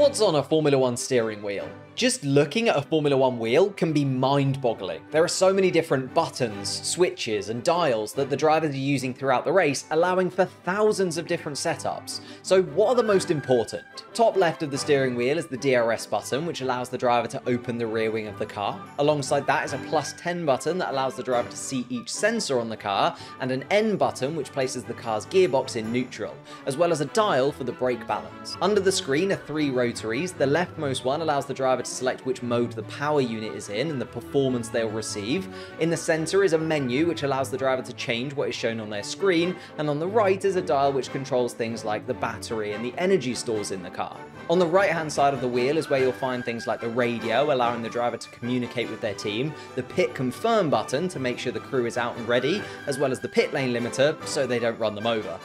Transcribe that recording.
What's on a Formula One steering wheel? Just looking at a Formula One wheel can be mind-boggling. There are so many different buttons, switches, and dials that the drivers are using throughout the race, allowing for thousands of different setups. So what are the most important? Top left of the steering wheel is the DRS button, which allows the driver to open the rear wing of the car. Alongside that is a plus 10 button that allows the driver to see each sensor on the car, and an N button which places the car's gearbox in neutral, as well as a dial for the brake balance. Under the screen are three rotaries. The leftmost one allows the driver to select which mode the power unit is in and the performance they'll receive. In the center is a menu which allows the driver to change what is shown on their screen, and on the right is a dial which controls things like the battery and the energy stores in the car. On the right hand side of the wheel is where you'll find things like the radio, allowing the driver to communicate with their team, the pit confirm button to make sure the crew is out and ready, as well as the pit lane limiter so they don't run them over.